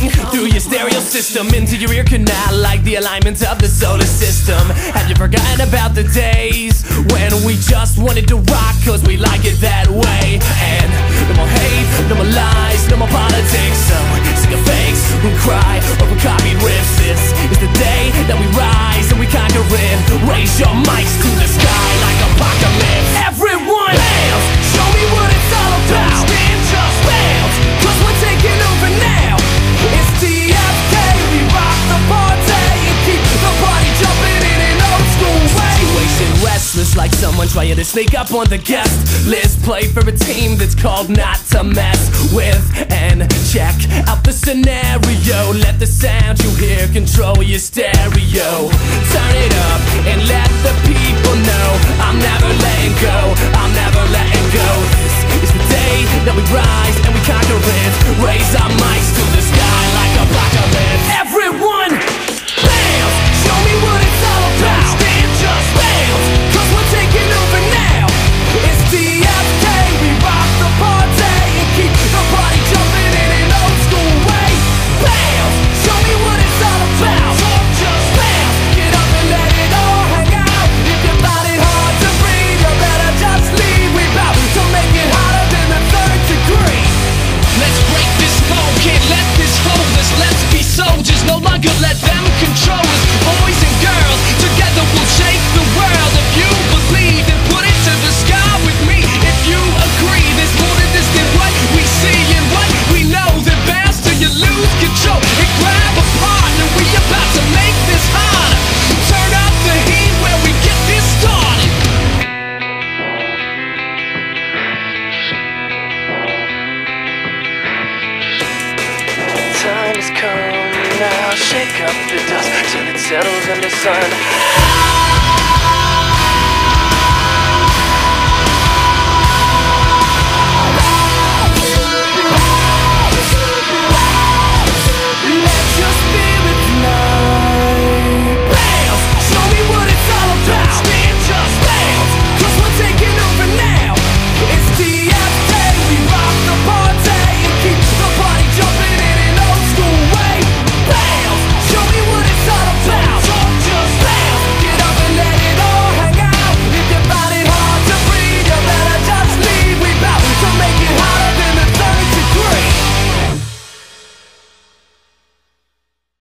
system into your ear canal like the alignment of the solar system. Have you forgotten about the days when we just wanted to rock cause we like it that way? And no more hate, no more lies, no more politics. So sick of fakes who cry over copied riffs. This is the day that we rise and we conquer it. Raise your mics trying to sneak up on the guest list. Play for a team that's called not to mess with. And check out the scenario. Let the sound you hear control your stereo. Turn it up and let the people know I'm never letting go. I'm never letting go. Sun.